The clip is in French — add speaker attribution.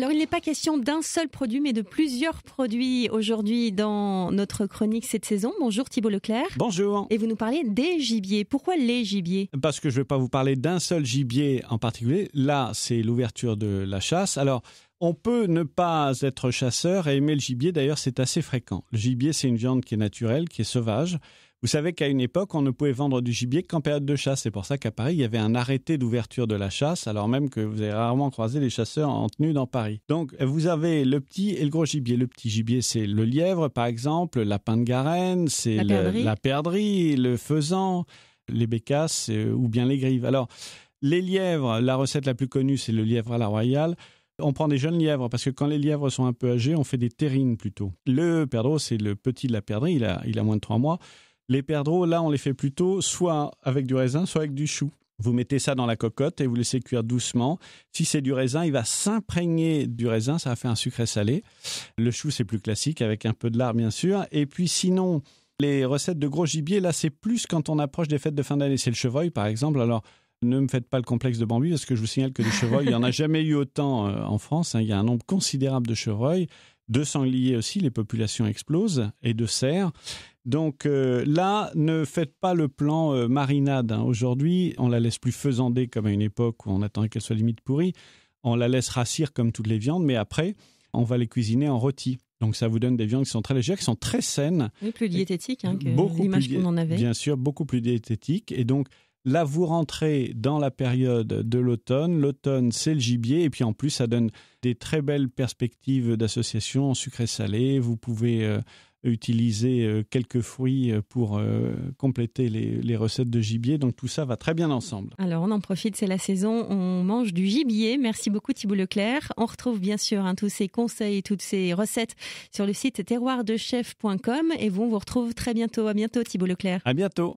Speaker 1: Alors, il n'est pas question d'un seul produit, mais de plusieurs produits aujourd'hui dans notre chronique cette saison. Bonjour Thibault Leclerc.
Speaker 2: Bonjour.
Speaker 1: Et vous nous parlez des gibiers. Pourquoi les gibiers?
Speaker 2: Parce que je ne vais pas vous parler d'un seul gibier en particulier. Là, c'est l'ouverture de la chasse. Alors, on peut ne pas être chasseur et aimer le gibier. D'ailleurs, c'est assez fréquent. Le gibier, c'est une viande qui est naturelle, qui est sauvage. Vous savez qu'à une époque, on ne pouvait vendre du gibier qu'en période de chasse. C'est pour ça qu'à Paris, il y avait un arrêté d'ouverture de la chasse, alors même que vous avez rarement croisé les chasseurs en tenue dans Paris. Donc, vous avez le petit et le gros gibier. Le petit gibier, c'est le lièvre, par exemple, le lapin de Garenne, c'est la, perdrix, le faisan, les bécasses euh, ou bien les grives. Alors, les lièvres, la recette la plus connue, c'est le lièvre à la royale. On prend des jeunes lièvres parce que quand les lièvres sont un peu âgés, on fait des terrines plutôt. Le perdreau, c'est le petit de la perdrix, il a, il a moins de trois mois. Les perdreaux, là, on les fait plutôt soit avec du raisin, soit avec du chou. Vous mettez ça dans la cocotte et vous laissez cuire doucement. Si c'est du raisin, il va s'imprégner du raisin, ça va faire un sucré salé. Le chou, c'est plus classique avec un peu de lard, bien sûr. Et puis sinon, les recettes de gros gibier, là, c'est plus quand on approche des fêtes de fin d'année. C'est le chevreuil, par exemple. Alors, ne me faites pas le complexe de Bambi parce que je vous signale que les chevreuils, il n'y en a jamais eu autant euh, en France. Hein. Il y a un nombre considérable de chevreuils. De sangliers aussi, les populations explosent, et de cerfs. Donc euh, là, ne faites pas le plan euh, marinade. Hein. Aujourd'hui, on la laisse plus faisander comme à une époque où on attendait qu'elle soit limite pourrie. On la laisse rassir comme toutes les viandes, mais après, on va les cuisiner en rôti. Donc ça vous donne des viandes qui sont très légères, qui sont très saines.
Speaker 1: Oui, plus diététiques hein, que l'image qu'on en avait.
Speaker 2: Bien sûr, beaucoup plus diététiques. Et donc Là, vous rentrez dans la période de l'automne. L'automne, c'est le gibier. Et puis en plus, ça donne des très belles perspectives d'association en sucré-salé. Vous pouvez euh, utiliser euh, quelques fruits euh, pour compléter les, recettes de gibier. Donc tout ça va très bien ensemble.
Speaker 1: Alors on en profite, c'est la saison. On mange du gibier. Merci beaucoup Thibault Leclerc. On retrouve bien sûr hein, tous ces conseils, toutes ces recettes sur le site terroirdechef.com. Et vous, on vous retrouve très bientôt. À bientôt Thibault Leclerc.
Speaker 2: À bientôt.